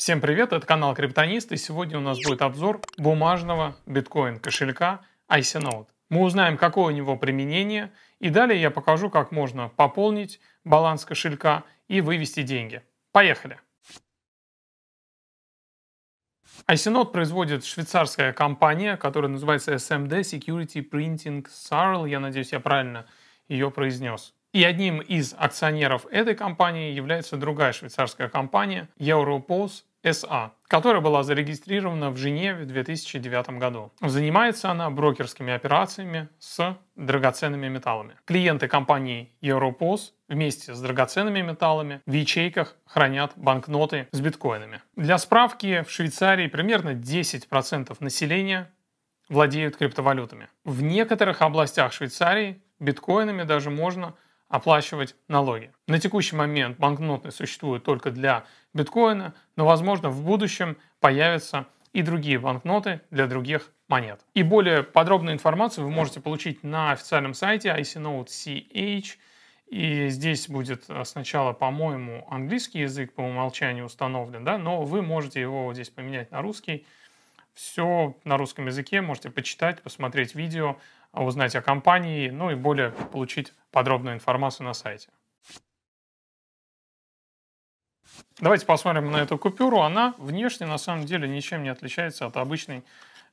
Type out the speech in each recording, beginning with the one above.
Всем привет, это канал Криптонист, и сегодня у нас будет обзор бумажного биткоин кошелька ICNode. Мы узнаем, какое у него применение, и далее я покажу, как можно пополнить баланс кошелька и вывести деньги. Поехали! ICNode производит швейцарская компания, которая называется SMD Security Printing SARL. Я надеюсь, я правильно ее произнес. И одним из акционеров этой компании является другая швейцарская компания Europos SA, которая была зарегистрирована в Женеве в 2009 году. Занимается она брокерскими операциями с драгоценными металлами. Клиенты компании Europos вместе с драгоценными металлами в ячейках хранят банкноты с биткоинами. Для справки, в Швейцарии примерно 10% населения владеют криптовалютами. В некоторых областях Швейцарии биткоинами даже можно оплачивать налоги. На текущий момент банкноты существуют только для биткоина, но, возможно, в будущем появятся и другие банкноты для других монет. И более подробную информацию вы можете получить на официальном сайте ICNote.ch. И здесь будет э, сначала, по-моему, английский язык по умолчанию установлен, да, но вы можете его здесь поменять на русский. Все на русском языке, можете почитать, посмотреть видео, узнать о компании, ну и более получить подробную информацию на сайте. Давайте посмотрим на эту купюру. Она внешне на самом деле ничем не отличается от обычной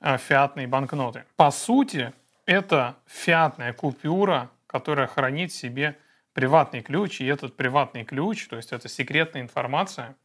э, фиатной банкноты. По сути, это фиатная купюра, которая хранит в себе приватный ключ, и этот приватный ключ, то есть это секретная информация,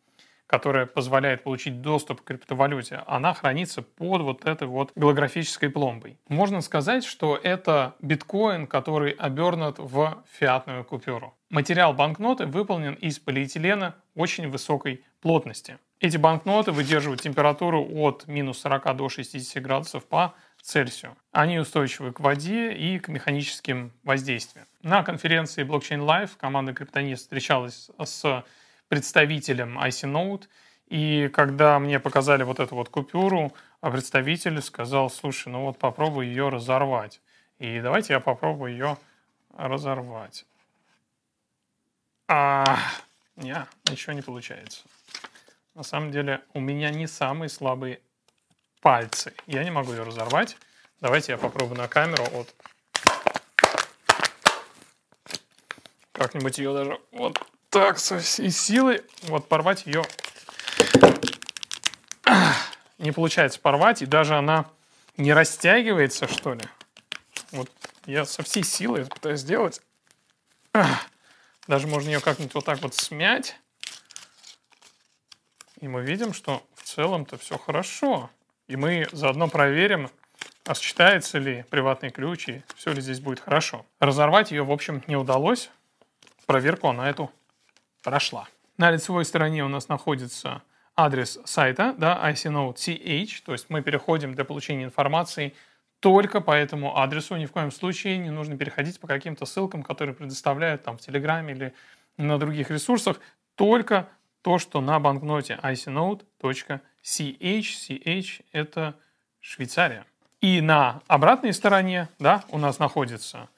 которая позволяет получить доступ к криптовалюте, она хранится под вот этой вот голографической пломбой. Можно сказать, что это биткоин, который обернут в фиатную купюру. Материал банкноты выполнен из полиэтилена очень высокой плотности. Эти банкноты выдерживают температуру от минус 40 до 60 градусов по Цельсию. Они устойчивы к воде и к механическим воздействиям. На конференции Blockchain Live команда Криптонист встречалась с представителем IC И когда мне показали вот эту вот купюру, а представитель сказал, слушай, ну вот попробуй ее разорвать. И давайте я попробую ее разорвать. А, не, ничего не получается. На самом деле у меня не самые слабые пальцы. Я не могу ее разорвать. Давайте я попробую на камеру. Вот. Как-нибудь ее даже вот так со всей силы вот порвать ее не получается порвать, и даже она не растягивается, что ли. Вот я со всей силы пытаюсь сделать. Даже можно ее как-нибудь вот так вот смять. И мы видим, что в целом-то все хорошо. И мы заодно проверим, а сочетается ли приватный ключ и все ли здесь будет хорошо. Разорвать ее, в общем, не удалось. Проверку на эту прошла. На лицевой стороне у нас находится адрес сайта, да, icnode.ch, то есть мы переходим для получения информации только по этому адресу. Ни в коем случае не нужно переходить по каким-то ссылкам, которые предоставляют там в Телеграме или на других ресурсах. Только то, что на банкноте icnode.ch. CH – это Швейцария. И на обратной стороне да, у нас находится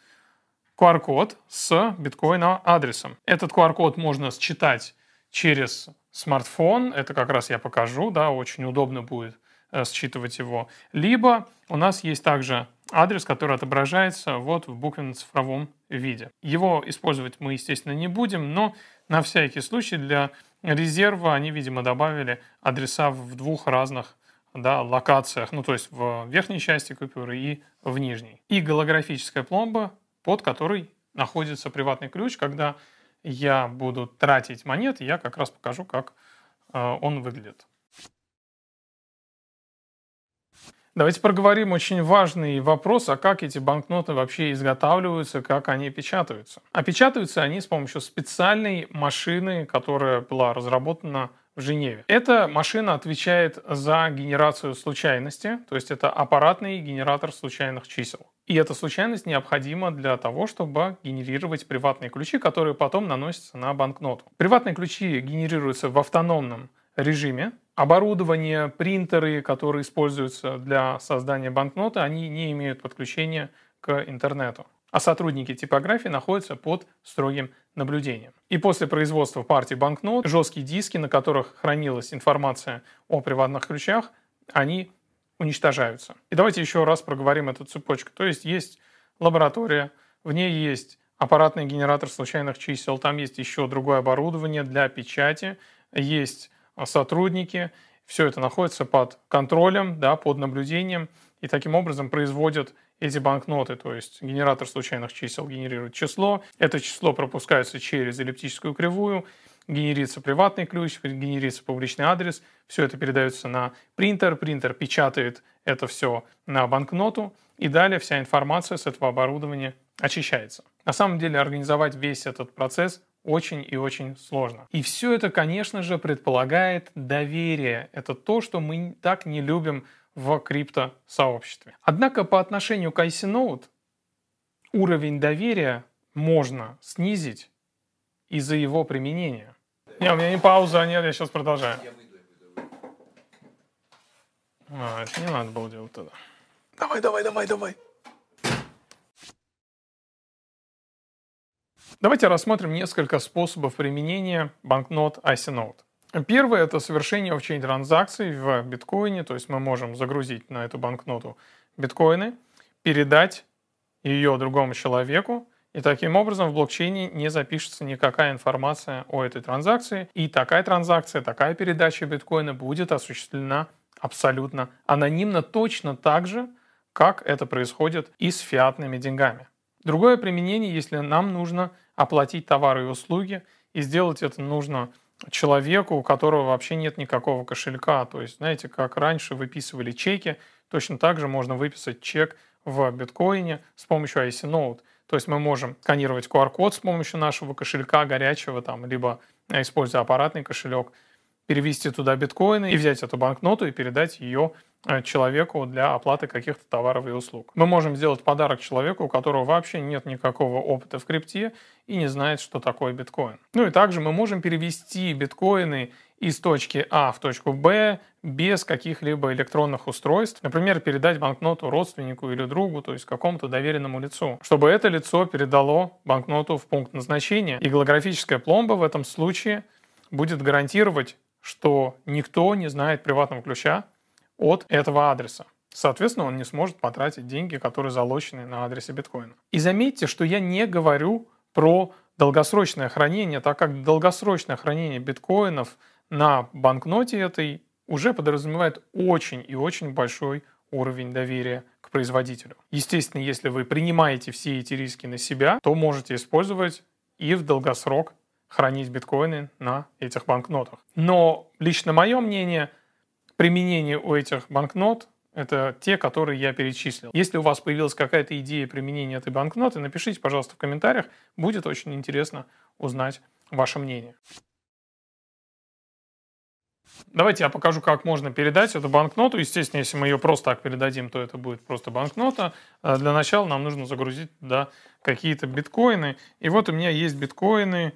QR-код с биткоина адресом. Этот QR-код можно считать через смартфон, это как раз я покажу, да, очень удобно будет э, считывать его. Либо у нас есть также адрес, который отображается вот в буквенно-цифровом виде. Его использовать мы, естественно, не будем, но на всякий случай для резерва они, видимо, добавили адреса в двух разных да, локациях, ну то есть в верхней части купюры и в нижней. И голографическая пломба под который находится приватный ключ. Когда я буду тратить монеты, я как раз покажу, как э, он выглядит. Давайте проговорим очень важный вопрос, а как эти банкноты вообще изготавливаются, как они печатаются. Печатаются они с помощью специальной машины, которая была разработана в Женеве. Эта машина отвечает за генерацию случайности, то есть это аппаратный генератор случайных чисел. И эта случайность необходима для того, чтобы генерировать приватные ключи, которые потом наносятся на банкноту. Приватные ключи генерируются в автономном режиме. Оборудование, принтеры, которые используются для создания банкноты, они не имеют подключения к интернету. А сотрудники типографии находятся под строгим наблюдением. И после производства партии банкнот жесткие диски, на которых хранилась информация о приватных ключах, они уничтожаются. И давайте еще раз проговорим эту цепочку. То есть есть лаборатория, в ней есть аппаратный генератор случайных чисел, там есть еще другое оборудование для печати, есть сотрудники, все это находится под контролем, да, под наблюдением, и таким образом производят эти банкноты, то есть генератор случайных чисел генерирует число, это число пропускается через эллиптическую кривую, генерится приватный ключ, генерится публичный адрес, все это передается на принтер, принтер печатает это все на банкноту, и далее вся информация с этого оборудования очищается. На самом деле организовать весь этот процесс очень и очень сложно. И все это, конечно же, предполагает доверие. Это то, что мы так не любим в криптосообществе. Однако по отношению к IC уровень доверия можно снизить из-за его применения. Не, у меня не пауза, нет, я сейчас продолжаю. А, это не надо было делать тогда. Давай, давай, давай, давай. Давайте рассмотрим несколько способов применения банкнот IC Первое – это совершение офчейн транзакций в биткоине, то есть мы можем загрузить на эту банкноту биткоины, передать ее другому человеку, и таким образом в блокчейне не запишется никакая информация о этой транзакции, и такая транзакция, такая передача биткоина будет осуществлена абсолютно анонимно, точно так же, как это происходит и с фиатными деньгами. Другое применение, если нам нужно оплатить товары и услуги, и сделать это нужно человеку, у которого вообще нет никакого кошелька. То есть, знаете, как раньше выписывали чеки, точно так же можно выписать чек в биткоине с помощью IC Note. То есть мы можем сканировать QR-код с помощью нашего кошелька горячего, там, либо используя аппаратный кошелек, перевести туда биткоины и взять эту банкноту и передать ее Э, человеку для оплаты каких-то товаров и услуг. Мы можем сделать подарок человеку, у которого вообще нет никакого опыта в крипте и не знает, что такое биткоин. Ну и также мы можем перевести биткоины из точки А в точку Б без каких-либо электронных устройств. Например, передать банкноту родственнику или другу, то есть какому-то доверенному лицу, чтобы это лицо передало банкноту в пункт назначения. И голографическая пломба в этом случае будет гарантировать, что никто не знает приватного ключа от этого адреса. Соответственно, он не сможет потратить деньги, которые залочены на адресе биткоина. И заметьте, что я не говорю про долгосрочное хранение, так как долгосрочное хранение биткоинов на банкноте этой уже подразумевает очень и очень большой уровень доверия к производителю. Естественно, если вы принимаете все эти риски на себя, то можете использовать и в долгосрок хранить биткоины на этих банкнотах. Но лично мое мнение – применение у этих банкнот это те, которые я перечислил. Если у вас появилась какая-то идея применения этой банкноты, напишите, пожалуйста, в комментариях. Будет очень интересно узнать ваше мнение. Давайте я покажу, как можно передать эту банкноту. Естественно, если мы ее просто так передадим, то это будет просто банкнота. А для начала нам нужно загрузить туда какие-то биткоины. И вот у меня есть биткоины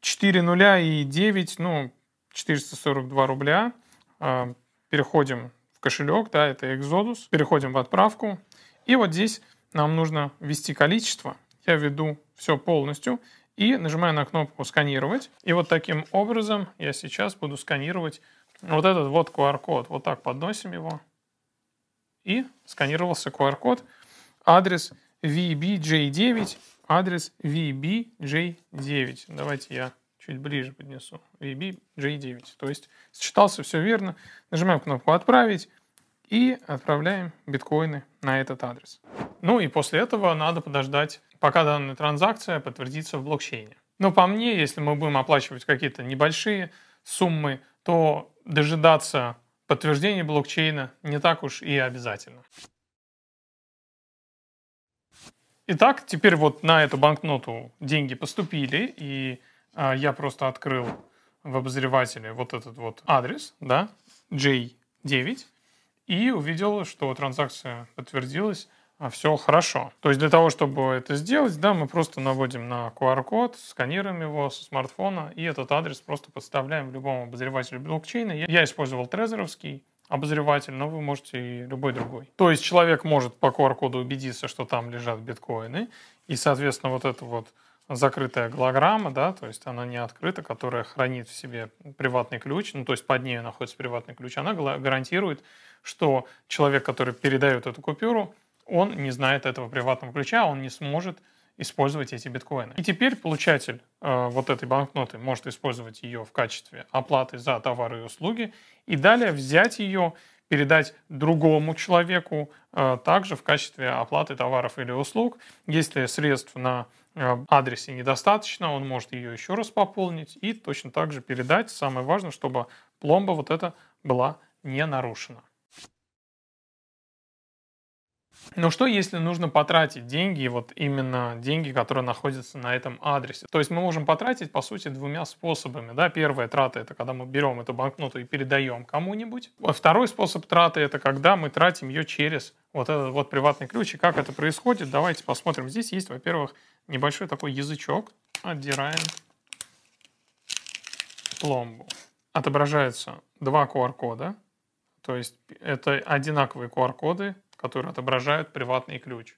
4 нуля и 9, ну, 442 рубля. А, переходим в кошелек, да, это Exodus, переходим в отправку. И вот здесь нам нужно ввести количество. Я введу все полностью и нажимаю на кнопку «Сканировать». И вот таким образом я сейчас буду сканировать вот этот вот QR-код. Вот так подносим его. И сканировался QR-код. Адрес VBJ9, адрес VBJ9. Давайте я чуть ближе поднесу, VB-J9. То есть считался все верно. Нажимаем кнопку «Отправить» и отправляем биткоины на этот адрес. Ну и после этого надо подождать, пока данная транзакция подтвердится в блокчейне. Но по мне, если мы будем оплачивать какие-то небольшие суммы, то дожидаться подтверждения блокчейна не так уж и обязательно. Итак, теперь вот на эту банкноту деньги поступили, и а, я просто открыл в обозревателе вот этот вот адрес, да, J9, и увидел, что транзакция подтвердилась, а все хорошо. То есть для того, чтобы это сделать, да, мы просто наводим на QR-код, сканируем его со смартфона, и этот адрес просто подставляем в любом обозревателе блокчейна. Я использовал трезоровский обозреватель, но вы можете и любой другой. То есть человек может по QR-коду убедиться, что там лежат биткоины, И, соответственно, вот эта вот закрытая голограмма, да, то есть она не открыта, которая хранит в себе приватный ключ, ну, то есть под ней находится приватный ключ, она гарантирует, что человек, который передает эту купюру, он не знает этого приватного ключа, он не сможет использовать эти биткоины. И теперь получатель э, вот этой банкноты может использовать ее в качестве оплаты за товары и услуги и далее взять ее, передать другому человеку э, также в качестве оплаты товаров или услуг. Если средств на э, адресе недостаточно, он может ее еще раз пополнить и точно так же передать. Самое важное, чтобы пломба вот эта была не нарушена. Но что, если нужно потратить деньги, вот именно деньги, которые находятся на этом адресе? То есть мы можем потратить, по сути, двумя способами. Да? Первая трата – это когда мы берем эту банкноту и передаем кому-нибудь. А второй способ траты – это когда мы тратим ее через вот этот вот приватный ключ. И как это происходит, давайте посмотрим. Здесь есть, во-первых, небольшой такой язычок. Отдираем пломбу. Отображаются два QR-кода. То есть это одинаковые QR-коды, которые отображают приватный ключ.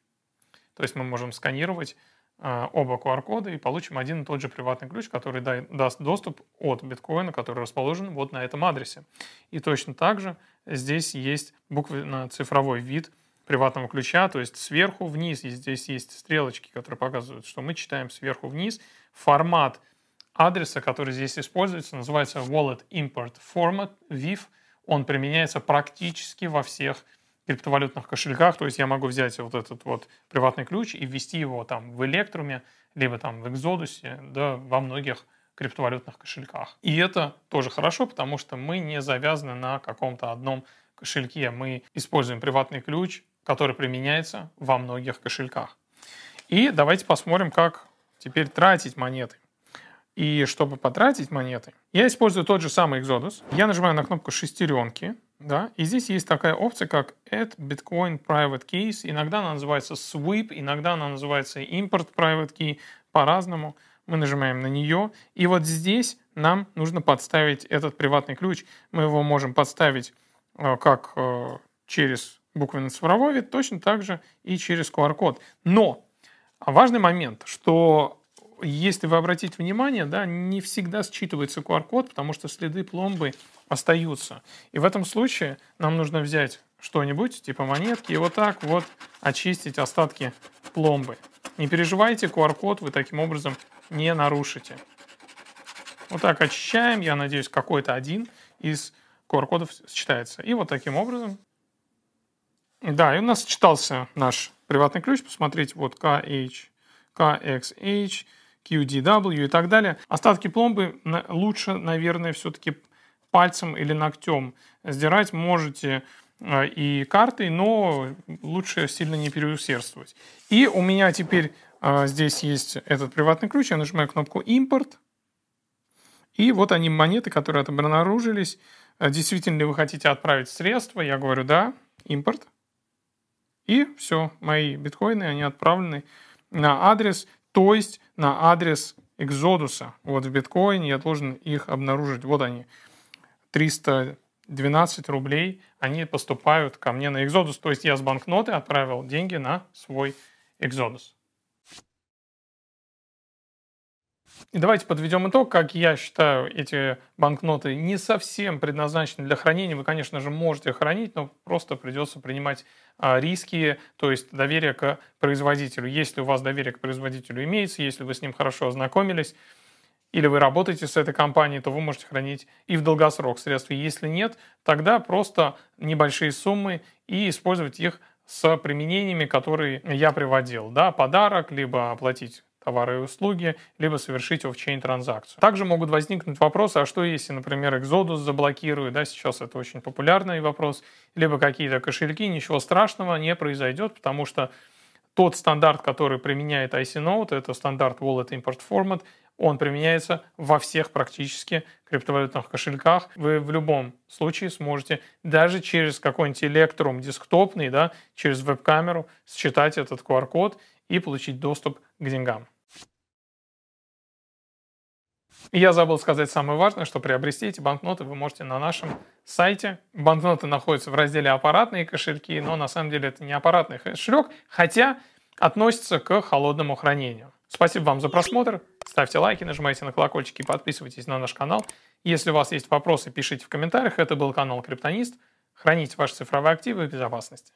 То есть мы можем сканировать э, оба QR-кода и получим один и тот же приватный ключ, который да, даст доступ от биткоина, который расположен вот на этом адресе. И точно так же здесь есть буквенно-цифровой вид приватного ключа, то есть сверху вниз, и здесь есть стрелочки, которые показывают, что мы читаем сверху вниз. Формат адреса, который здесь используется, называется Wallet Import Format, WIF. Он применяется практически во всех криптовалютных кошельках, то есть я могу взять вот этот вот приватный ключ и ввести его там в Электруме, либо там в Экзодусе, да, во многих криптовалютных кошельках. И это тоже хорошо, потому что мы не завязаны на каком-то одном кошельке. Мы используем приватный ключ, который применяется во многих кошельках. И давайте посмотрим, как теперь тратить монеты. И чтобы потратить монеты, я использую тот же самый Exodus. Я нажимаю на кнопку шестеренки, да, и здесь есть такая опция, как Add Bitcoin Private Keys. Иногда она называется Sweep, иногда она называется Import Private Key, по-разному. Мы нажимаем на нее, и вот здесь нам нужно подставить этот приватный ключ. Мы его можем подставить э, как э, через буквенно-цифровой вид, точно так же и через QR-код. Но важный момент, что если вы обратите внимание, да, не всегда считывается QR-код, потому что следы пломбы остаются. И в этом случае нам нужно взять что-нибудь, типа монетки, и вот так вот очистить остатки пломбы. Не переживайте, QR-код вы таким образом не нарушите. Вот так очищаем, я надеюсь, какой-то один из QR-кодов считается. И вот таким образом. Да, и у нас считался наш приватный ключ. Посмотрите, вот KH, KXH, QDW и так далее. Остатки пломбы лучше, наверное, все-таки пальцем или ногтем. Сдирать можете э, и картой, но лучше сильно не переусердствовать. И у меня теперь э, здесь есть этот приватный ключ. Я нажимаю кнопку «Импорт». И вот они монеты, которые обнаружились. Э, действительно ли вы хотите отправить средства? Я говорю «Да», «Импорт». И все, мои биткоины, они отправлены на адрес, то есть на адрес Экзодуса. Вот в биткоине я должен их обнаружить. Вот они. 312 рублей, они поступают ко мне на Exodus. То есть я с банкноты отправил деньги на свой Exodus. И давайте подведем итог. Как я считаю, эти банкноты не совсем предназначены для хранения. Вы, конечно же, можете хранить, но просто придется принимать а, риски, то есть доверие к производителю. Если у вас доверие к производителю имеется, если вы с ним хорошо ознакомились, или вы работаете с этой компанией, то вы можете хранить и в долгосрок средства. Если нет, тогда просто небольшие суммы и использовать их с применениями, которые я приводил. Да, подарок, либо оплатить товары и услуги, либо совершить офчейн транзакцию. Также могут возникнуть вопросы, а что если, например, Exodus заблокирует, да, сейчас это очень популярный вопрос, либо какие-то кошельки, ничего страшного не произойдет, потому что тот стандарт, который применяет IC Note, это стандарт Wallet Import Format, он применяется во всех практически криптовалютных кошельках. Вы в любом случае сможете даже через какой-нибудь электрум десктопный, да, через веб-камеру считать этот QR-код и получить доступ к деньгам. И я забыл сказать самое важное, что приобрести эти банкноты вы можете на нашем сайте. Банкноты находятся в разделе «Аппаратные кошельки», но на самом деле это не аппаратный кошелек, хотя относится к холодному хранению. Спасибо вам за просмотр. Ставьте лайки, нажимайте на колокольчики, подписывайтесь на наш канал. Если у вас есть вопросы, пишите в комментариях. Это был канал Криптонист. Храните ваши цифровые активы в безопасности.